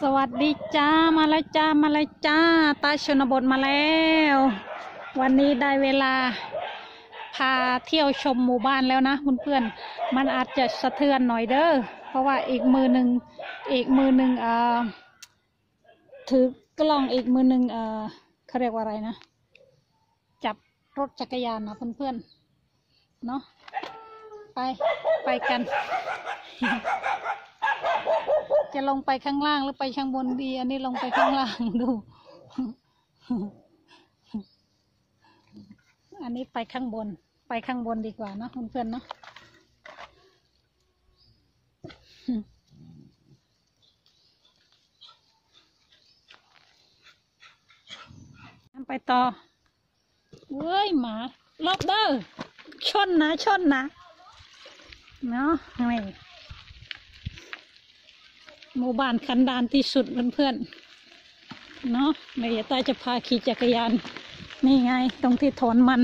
สวัสดีจ้ามาแล้วจ้ามาแล้วจ้าตาชนบทมาแล้ว วันนี้ได้เวลาพาเที่ยวชมหมู่บ้านแล้วนะเพื่อนๆมันอาจจะสะเทือนหน่อยเด้อเพราะว่าอีกมือหนึ่งอีกมือหนึ่งเอ่อถือกล้องอีกมือหนึ่งเอ่อเขาเรียกว่าอะไรนะ จับรถจักรยานนะเพื่อนๆเนาะไปไปกัน จะลงไปข้างล่างหรือไปข้างบนดี อันนี้ลงไปข้างล่างดู อันนี้ไปข้างบน ไปข้างบนดีกว่านะเพื่อนๆเนาะไปต่อเว้ยหมาลบเด้อชนนะ ชนนะ เนาะนี่ หมู่บ้านคันดานที่สุดเพื่อนๆเนาะเดี๋ยวตาจะพาขี่จักรยาน นี่ไง ตรงที่ถอนมัน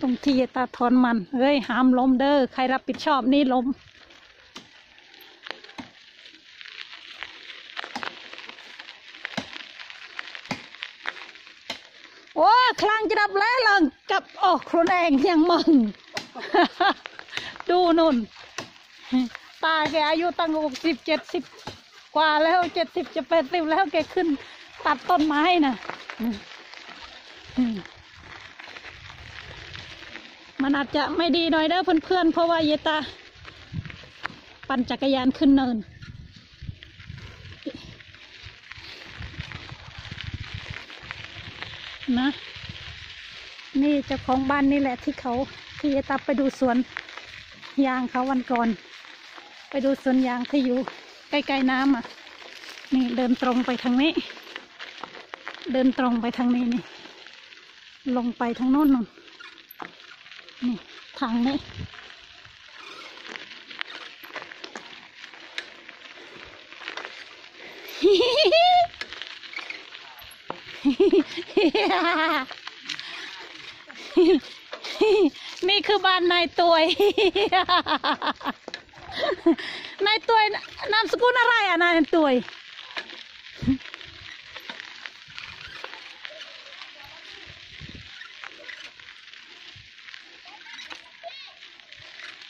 ตรงที่ยตาถอนมันเฮ้ยห้ามล้มเด้อใครรับผิดชอบนี่ล้มโอ้คลังจะดับแล้วลังกับโอ้ครนเองยังมึง ดูนุ่น ตาแกอายุตั้งหกสิบเจ็ดสิบกว่าแล้วเจ็ดสิบจะแปดสิบแล้วแกขึ้นตัดต้นไม้นะอืมอืมมันอาจจะไม่ดีหน่อยเด้อเพื่อนๆ เพราะว่าเยตา ปั่นจักรยานขึ้นเนิน นะ นี่เจ้าของบ้านนี่แหละที่เขาที่เยตาไปดูสวนยางเขาวันก่อน ไปดูสวนยางที่อยู่ใกล้ๆน้ำอะ นี่เดินตรงไปทางนี้ เดินตรงไปทางนี้นี่ ลงไปทางโน้นนู่นนี่ทางนี้นี่คือบ้านนายตัวย นายตัวยนามสกุลอะไรอะนายตัวย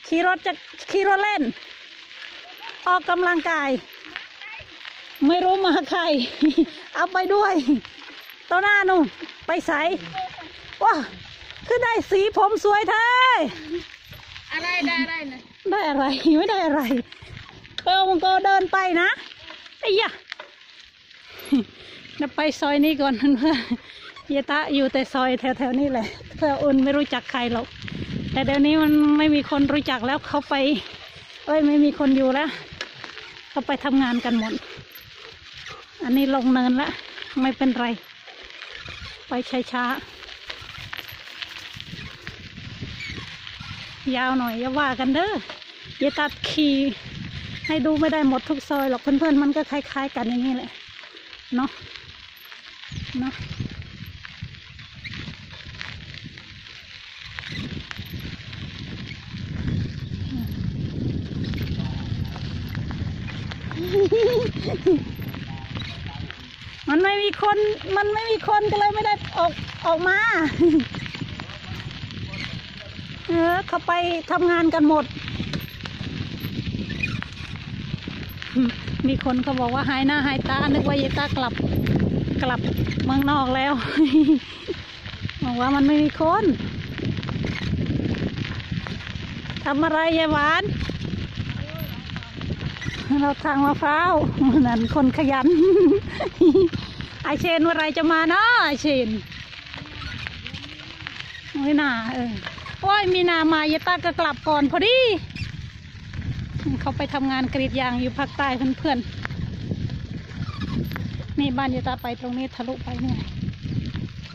ขี่รถจะขี่รถเล่น ออกกำลังกาย ไม่รู้มาใคร เอาไปด้วยตัวหน้านู่นไปใสว้าคือได้สีผมสวยเท่อะไรได้อะไรนะ ได้อะไรไม่ได้อะไรเปลมังก็เดินไปนะไอ้ยะเดี๋ยวไปซอยนี้ก่อนเพื่อนๆยายตะอยู่แต่ซอยแถวๆนี้แหละเพื่ออุ่นไม่รู้จักใครหรอกแต่เดี๋ยวนี้มันไม่มีคนรู้จักแล้วเขาไปเอ้ยไม่มีคนอยู่แล้วเขาไปทำงานกันหมด อันนี้ลงเนินล้วไม่เป็นไร ไปช้าๆยาวหน่อยอย่าว่ากันเด้อ อย่ตัดขี่ให้ดูไม่ได้หมดทุกซอยหรอกเพื่อนๆมันก็คล้าย ๆ กันอย่างนี้แหละเนาะเนาะมันไม่มีคน มันไม่มีคนก็เลยไม่ได้ออกออกมา เออเขาไปทำงานกันหมด มีคนเขาบอกว่าหายหน้าหายตา นึกว่าเยตากลับกลับเมืองนอกแล้วบอกว่ามันไม่มีคนทำอะไรยายหวาน เราทางมะพร้าวนั่นคนขยันไอเชนเมื่อไรจะมาเนาะไอเชนไม่น่าเออโอ้ยมีนามาเยตาก็กลับก่อนพอดี เขาไปทำงานกรีดยางอยู่ภาคใต้เพื่อนๆ นี่บ้านเยตาไปตรงนี้ทะลุไปเนี่ย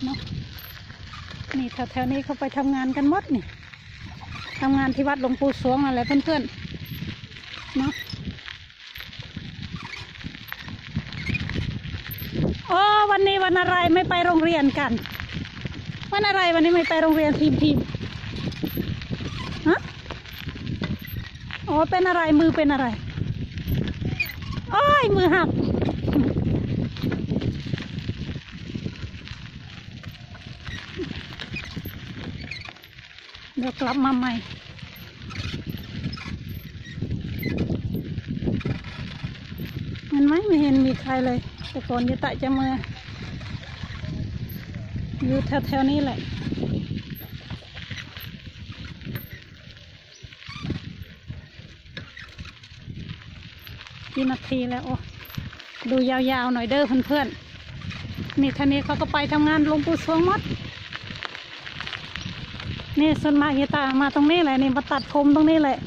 เนาะนี่แถวๆนี้เขาไปทำงานกันหมดนี่ทำงานที่วัดหลวงปู่สวงอะไรเพื่อนๆ เนาะโอ้วันนี้วันอะไรไม่ไปโรงเรียนกัน วันอะไรวันนี้ไม่ไปโรงเรียนทีมทีม ฮะอ๋อเป็นอะไรมือเป็นอะไรโอ้ยมือหัก เดี๋ยวกลับมาใหม่เห็นไหมไม่เห็นมีใครเลยแต่ก่อนยะตะจะมาอยู่แถวๆนี้แหละ กี่นาทีแล้วโอ้ดูยาวๆหน่อยเด้อเพื่อนๆนี่ท่านี้เขาก็ไปทำงานลงปู่สวงมดนี่ส่วนมากยายตามาตรงนี้แหละนี่มาตัดผมตรงนี้แหละ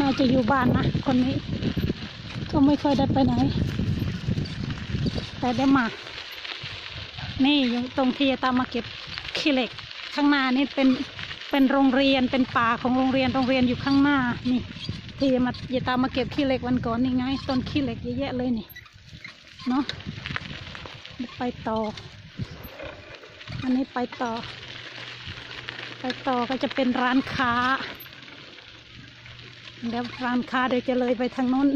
น่าจะอยู่บ้านนะคนนี้ ก็ไม่ค่อยได้ไปไหน แต่ได้มา นี่อยู่ตรงที่ยายตามาเก็บขี้เหล็ก ข้างหน้านี่เป็นเป็นโรงเรียนเป็นป่าของโรงเรียนโรงเรียนอยู่ข้างหน้านี่ ที่มายายตามาเก็บขี้เหล็กวันก่อนนี่ไงต้นขี้เหล็กเยอะแยะเลยนี่เนาะไปต่อ อันนี้ไปต่อ ไปต่อก็จะเป็นร้านค้าเดี๋ยวร้านค้าเดี๋ยวจะเลยไปทางนู้น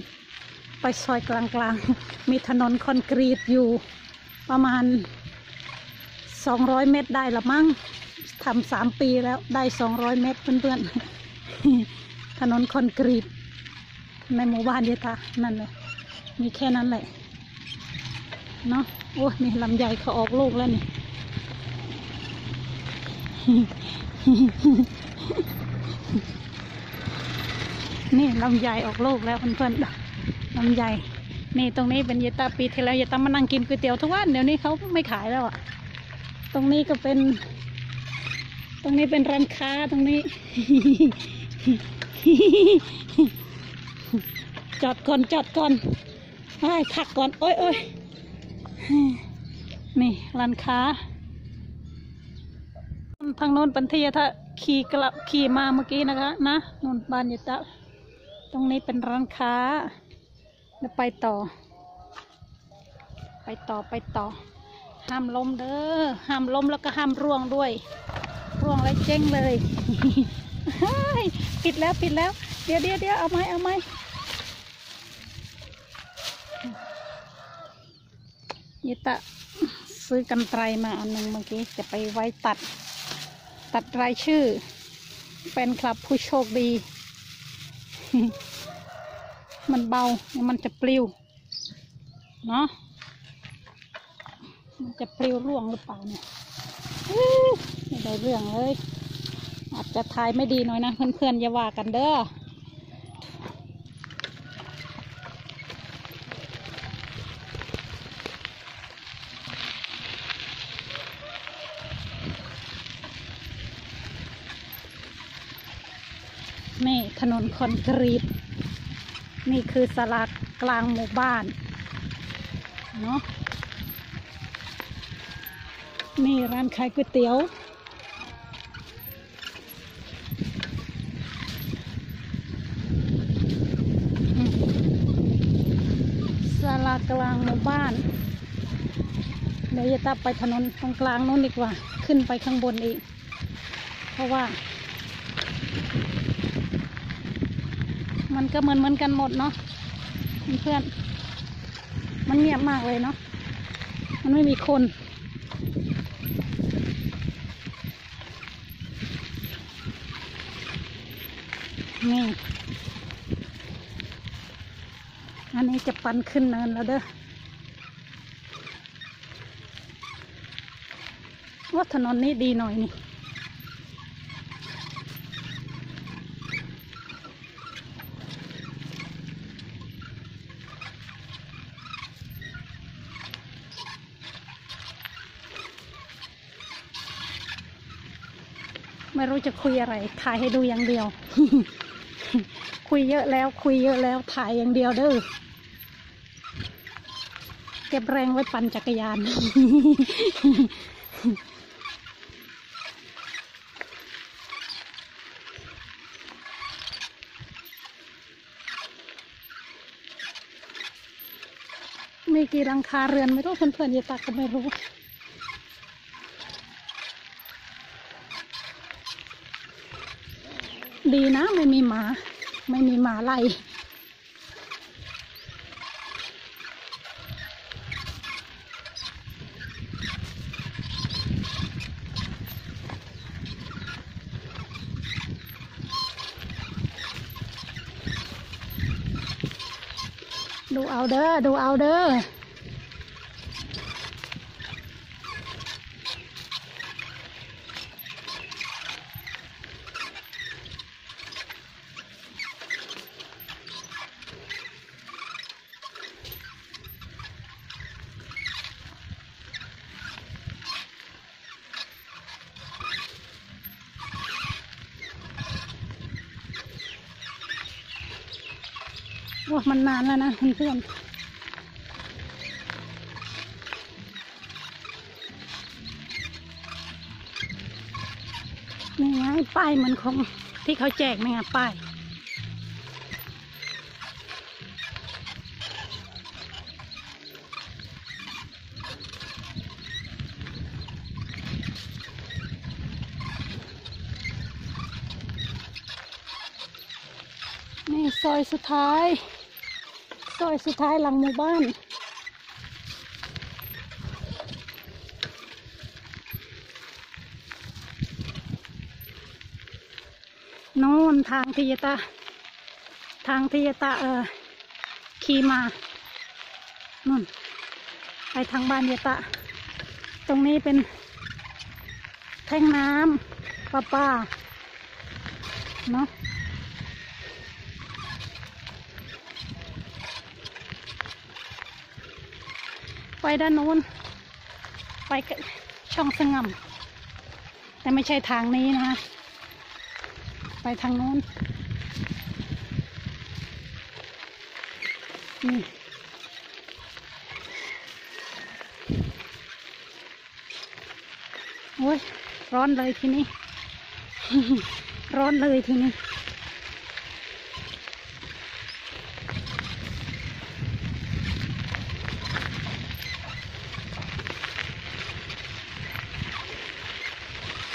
ไปซอยกลางๆ มีถนนคอนกรีตอยู่ประมาณสองร้อยเมตรได้ละมั้งทำสามปีแล้วได้สองร้อยเมตรเพื่อนๆ ถนนคอนกรีตในหมู่บ้านเยตานั่นเลยมีแค่นั้นแหละเนาะโอ้นี่ลำไยเขาออกลูกแล้วนี่นี่ลำไยออกลูกแล้วเพื่อนๆลำไยนี่ตรงนี้เป็นเยตาปีที่แล้วเยตามานั่งกินก๋วยเตี๋ยวทุกวันเดี๋ยวนี้เขาไม่ขายแล้วอะ ตรงนี้ก็เป็น ตรงนี้เป็นร้านค้าตรงนี้ จอดก่อนจอดก่อนไอ้ทักก่อน โอ้ยโอ้ยนี่ร้านค้าทางโน้นปันเทียถ้าขี่กลับขี่มาเมื่อกี้นะคะนะนนบ้านยตะ ตรงนี้เป็นร้านค้าเดี๋ยวไปต่อ ไปต่อไปต่อ ห้ามล้มเด้อห้ามล้มแล้วก็ห้ามร่วงด้วย ร่วงแล้วเจ๊งเลย เฮ้ยปิดแล้วปิดแล้ว เดี๋ยวเดี๋ยวเดี๋ยวเอาไหมเอาไหมยิตะซื้อกันไตรมาอันหนึ่งเมื่อกี้จะไปไว้ตัด ตัดรายชื่อเป็นคลับผู้โชคดี มันเบา มันจะปลิว เนาะมันจะปลิวร่วงหรือเปล่าเนี่ยอะไม่ได้เรื่องเลย อาจจะทายไม่ดีหน่อยนะเพื่อนๆอย่าว่ากันเด้อนี่ถนนคอนกรีต นี่คือสลากกลางหมู่บ้าน เนาะนี่ร้านขายก๋วยเตี๋ยว อืมศากลางหมู่บ้าน เดี๋ยวจะตับไปถนนตรงกลางนู้นดีกว่า ขึ้นไปข้างบนอีก เพราะว่า มันก็เหมือนเหมือนกันหมดเนาะเพื่อน มันเงียบมากเลยเนาะ มันไม่มีคนนี่ นี้จะปันขึ้นเนินแล้วเด้อว่าถนนนี้ดีหน่อยนี่ไม่รู้จะคุยอะไร ถ่ายให้ดูอย่างเดียว คุยเยอะแล้ว คุยเยอะแล้ว ถ่ายอย่างเดียวเด้อ เก็บแรงไว้ปั่นจักรยาน มีกี่รังคาเรือนไม่รู้เพื่อนๆยายตาก็ไม่รู้ดีนะไม่มีหมา ไม่มีหมาไล่ ดูเอาเด้อ ดูเอาเด้อ ว่ามันนานแล้วนะเพื่อนนี่ไงป้ายเหมันของที่เขาแจกนี่ไงป้ายนี่ซอยสุดท้าย ซอยสุดท้ายหลังหมู่บ้าน โน่นทางที่ยะตา ทางที่ยะตาเออขี่มานู่นไปทางบ้านยะตาตรงนี้เป็น แท่งน้ำประปาเนาะ ไปด้านนู้น ไปช่องสงมแต่ไม่ใช่ทางนี้นะคะ ไปทางนู้น นี่โอ้ยร้อนเลยทีนี้ ร้อนเลยทีนี้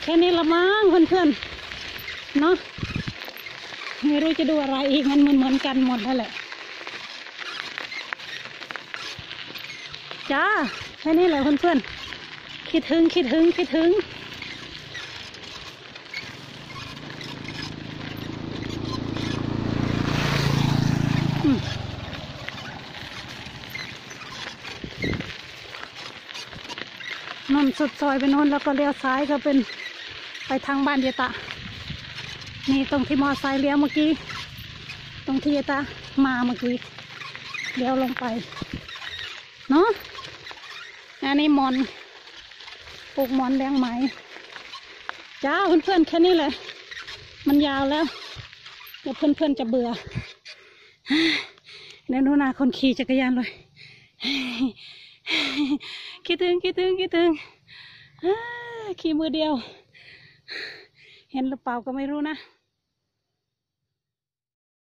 แค่นี้ละมั้งเพื่อนๆเนาะไม่รู้จะดูอะไรอีกมันเหมือนเหมือนกันหมดนั่นแหละจ้าแค่นี้แหละเพื่อนๆคิดถึงคิดถึงคิดถึงอืมนนสุดซอยไปโน้นแล้วก็เลี้ยวซ้ายก็เป็น ไปทางบ้านเยตะ นี่ตรงที่มอไซค์เลี้ยวเมื่อกี้ ตรงที่เยตะมาเมื่อกี้เลี้ยวลงไป เนาะอันนี้มอนปลูกมอนแดงไหม จ้าเพื่อนๆแค่นี้เลย มันยาวแล้วเดี๋ยวเพื่อนๆจะเบื่อเดี๋ยวนูนาคนขี่จักรยานเลย คิดถึงคิดถึงคิดถึงขี่มือเดียว เห็นหรือเปล่าก็ไม่รู้นะ